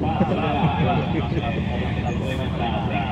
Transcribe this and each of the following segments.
まし。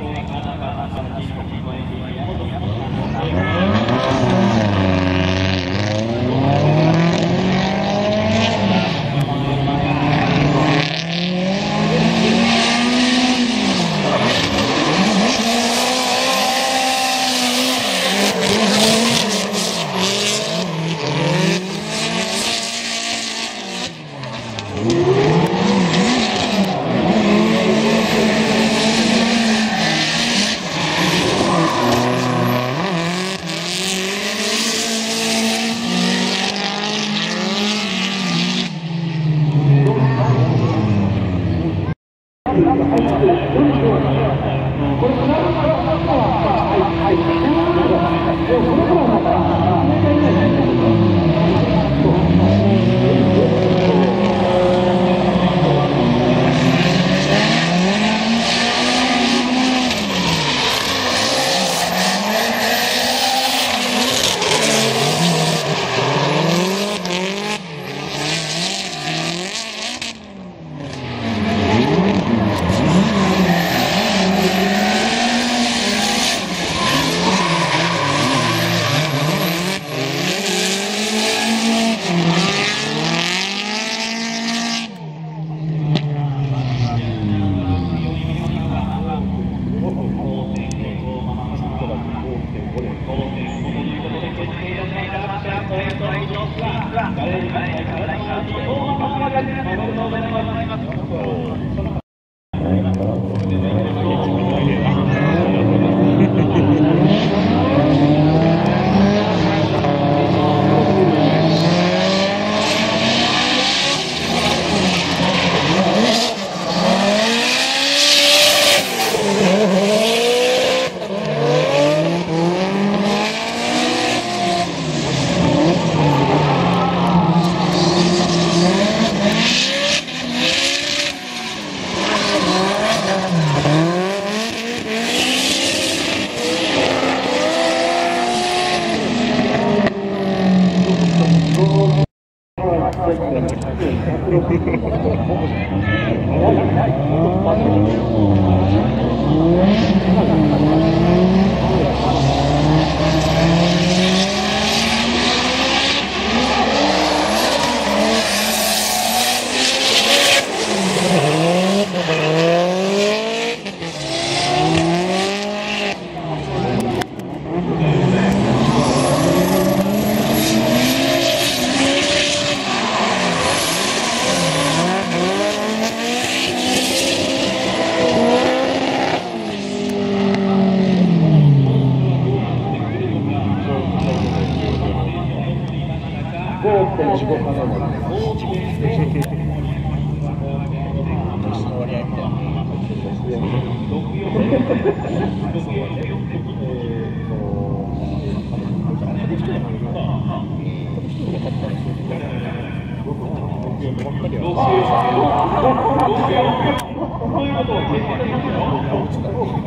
Ai, 勝ち上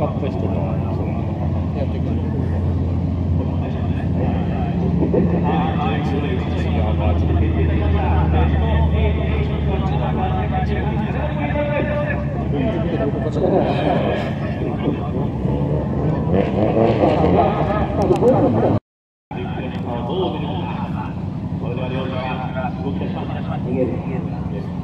がった人がやってくる。逃げる。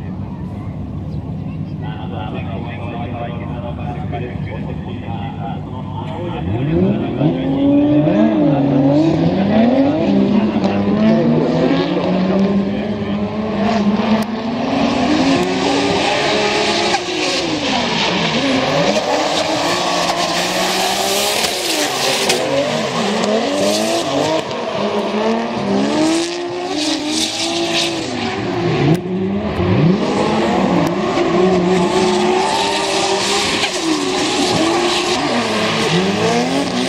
Yeah.